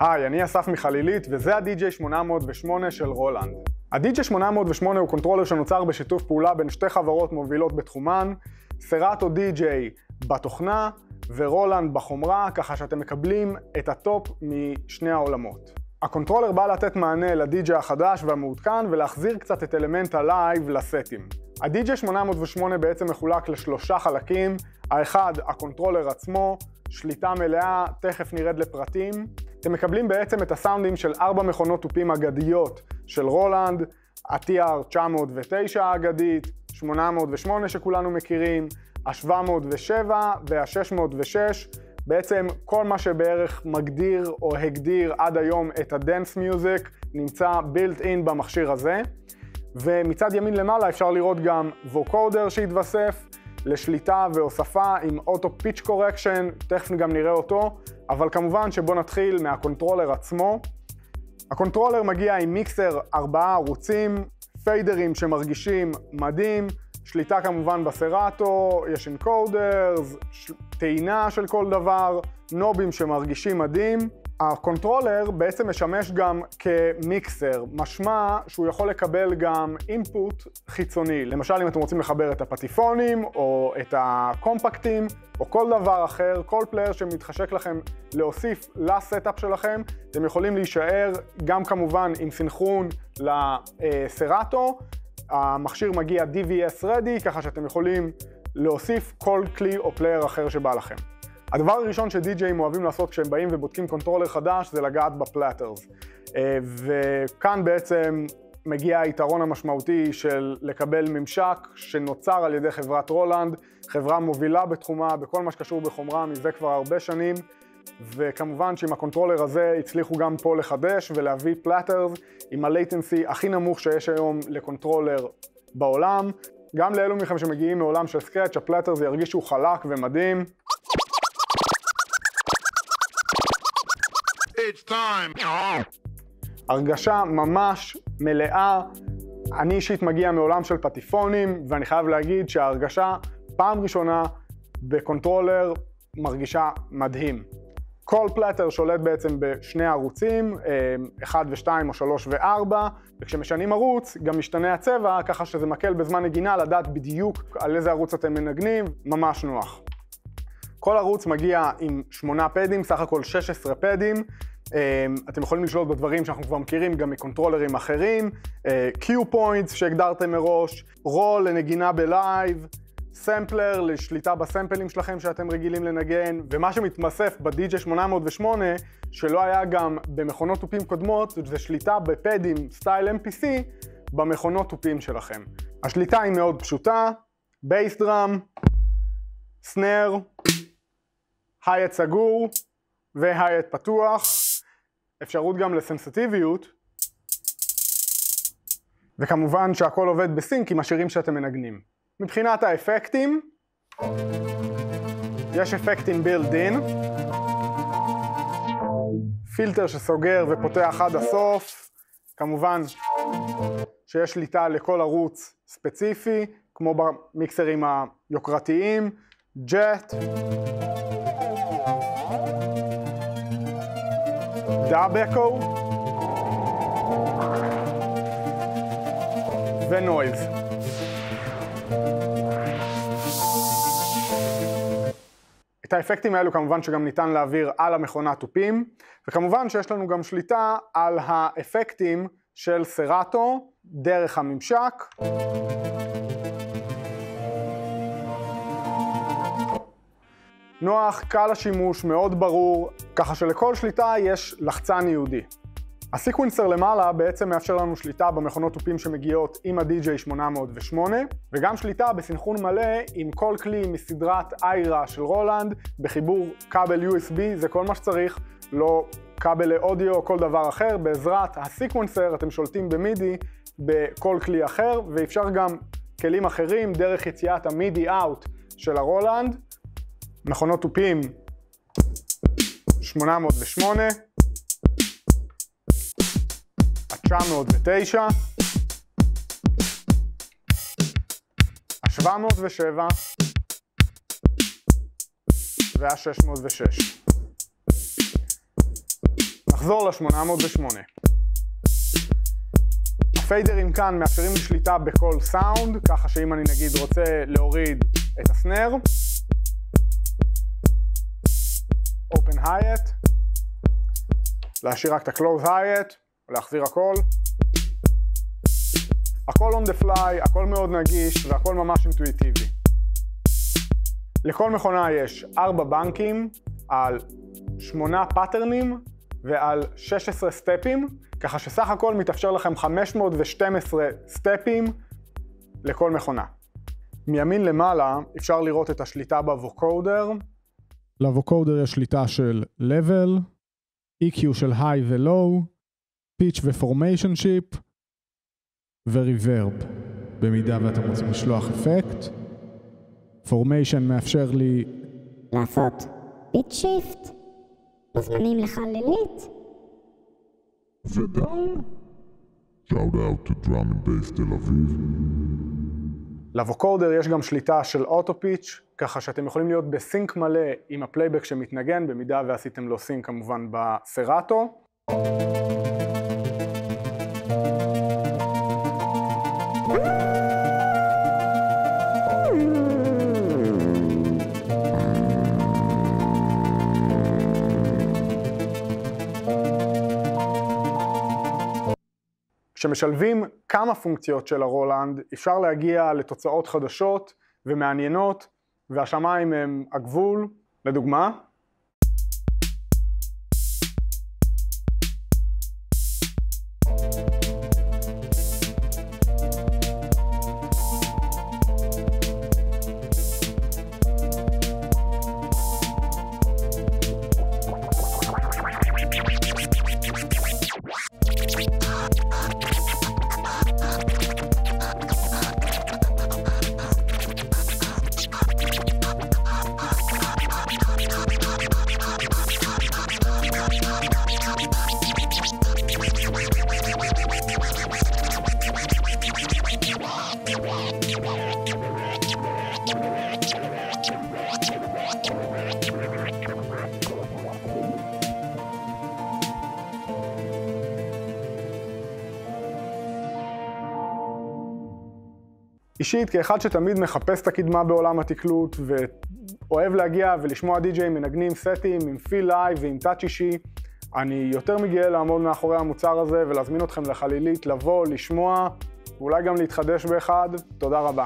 היי, אני אסף מחלילית, וזה ה-DJ 808 של רולנד. ה-DJ 808 הוא controller שנוצר בשיתוף פעולה בין שתי חברות מובילות בתחומן, Serato DJ בתוכנה ורולנד בחומרה, ככה שאתם מקבלים את ה top משני העולמות. ה controller בא לתת מענה לדי-ג'יי החדש והמעודכן ולהחזיר קצת את אלמנט ה live לסטים. ה-DJ 808 בעצם מחולק לשלושה חלקים, האחד, ה controller עצמו, שליטה מלאה, תכף נרד לפרטים. אתם מקבלים בעצם את הסאונדים של ארבע מכונות תופים אגדיות של רולנד, ה-TR 909 האגדית, 808 שכולנו מכירים, ה-707 וה-606, בעצם כל מה שבערך מגדיר או הגדיר עד היום את הדנס מיוזיק נמצא built in במכשיר הזה. ומצד ימין למעלה אפשר לראות גם ווקודר שהתווסף לשליטה והוספה עם auto pitch correction, תכף גם נראה אותו, אבל כמובן שבואו נתחיל מה controller עצמו. ה controller מגיע עם מיקסר ארבעה ערוצים, פיידרים שמרגישים מדהים, שליטה כמובן ב Serato, יש encoders, טעינה של כל דבר, נובים שמרגישים מדהים. ה controller בעצם משמש גם כמיקסר, משמע שהוא יכול לקבל גם input חיצוני. למשל אם אתם רוצים לחבר את הפטיפונים או את הקומפקטים או כל דבר אחר, כל player שמתחשק לכם להוסיף ל setup שלכם, אתם יכולים להישאר גם כמובן עם סינכרון ל Serato. המכשיר מגיע DVS Ready, ככה שאתם יכולים להוסיף כל כלי או player אחר שבא לכם. הדבר הראשון שדי-ג'אים אוהבים לעשות כשהם באים ובודקים controller חדש זה לגעת ב platters. אה, וכאן בעצם מגיע היתרון המשמעותי של לקבל ממשק שנוצר על ידי חברת Roland, חברה מובילה בתחומה בכל מה שקשור בחומרה מזה כבר הרבה שנים, וכמובן שעם ה controller הזה הצליחו גם פה לחדש ולהביא platters עם ה latency הכי נמוך שיש היום ל controller בעולם. גם לאלו מכם שמגיעים מעולם של scratch, ה platters ירגישו חלק ומדהים. It's time. הרגשה ממש מלאה. אני אישית מגיע מעולם של פטיפונים, ואני חייב להגיד שההרגשה פעם ראשונה ב controller מרגישה מדהים. כל platter שולט בעצם בשני ערוצים, 1 ו-2 או 3 ו-4, וכשמשנים ערוץ גם משתנה הצבע, ככה שזה מקל בזמן נגינה לדעת בדיוק על איזה ערוץ אתם מנגנים, ממש נוח. כל ערוץ מגיע עם 8 פדים, סך הכל 16 פדים. אתם יכולים לשלוט בדברים שאנחנו כבר מכירים גם מקונטרולרים אחרים, cue points שהגדרתם מראש, רול לנגינה ב live, sampler לשליטה בסמפלים שלכם שאתם רגילים לנגן, ומה שמתווסף ב-DJ 808, שלא היה גם במכונות תופים קודמות, זה שליטה בפדים style MPC במכונות תופים שלכם. השליטה היא מאוד פשוטה, bass drum, snare, הייט סגור והייט פתוח, אפשרות גם לסנסיטיביות, וכמובן שהכל עובד בסינק עם השירים שאתם מנגנים. מבחינת האפקטים, יש אפקטים בילד אין, פילטר שסוגר ופותח עד הסוף, כמובן שיש שליטה לכל ערוץ ספציפי, כמו במיקסרים היוקרתיים, ג'ט, דאב אקו ונויז. את האפקטים האלו כמובן שגם ניתן להעביר על המכונה תופים, וכמובן שיש לנו גם שליטה על האפקטים של סרטו דרך הממשק. נוח, קל השימוש, מאוד ברור, ככה שלכל שליטה יש לחצן ייעודי. הסיקוונסר למעלה בעצם מאפשר לנו שליטה במכונות תופים שמגיעות עם ה-DJ 808 וגם שליטה בסנכרון מלא עם כל כלי מסדרת איירה של רולנד בחיבור כבל USB, זה כל מה שצריך, לא כבל לאודיו או כל דבר אחר, בעזרת הסיקוונסר אתם שולטים במידי בכל כלי אחר ואפשר גם כלים אחרים דרך יציאת המידי אאוט של הרולנד, מכונות תופים 808 909, ה-707 וה-606. נחזור ל-808. הפיידרים כאן מאפשרים לי שליטה בכל סאונד, ככה שאם אני נגיד רוצה להוריד את הסנר, hi-hat, להשאיר רק את ה-close hi-hat, להחזיר הכל. הכל on the fly, הכל מאוד נגיש והכל ממש אינטואיטיבי. לכל מכונה יש 4 בנקים על 8 פאטרנים ועל 16 סטפים, ככה שסך הכל מתאפשר לכם 512 סטפים לכל מכונה. מימין למעלה אפשר לראות את השליטה ב vocoder. ל vocoder יש שליטה של level, EQ של high ו-low, pitch ו- formant shift ו-reverb, במידה ואתם רוצים לשלוח אפקט. formation מאפשר לי לעשות ביט שיפט בזמנים לחללית ודאו. Shout out to drum and bass תל אביב. לווקודר יש גם שליטה של אוטו פיץ', ככה שאתם יכולים להיות בסינק מלא עם הפלייבק שמתנגן, במידה ועשיתם לו סינק כמובן בסרטו. כשמשלבים כמה פונקציות של הרולנד, אפשר להגיע לתוצאות חדשות ומעניינות, והשמיים הם הגבול. לדוגמה, אישית, כאחד שתמיד מחפש את הקדמה בעולם התקלוט ואוהב להגיע ולשמוע די-ג'יי מנגנים סטים עם feel live ועם touch אישי, אני יותר מגאה לעמוד מאחורי המוצר הזה ולהזמין אתכם לחלילית, לבוא, לשמוע, ואולי גם להתחדש באחד. תודה רבה.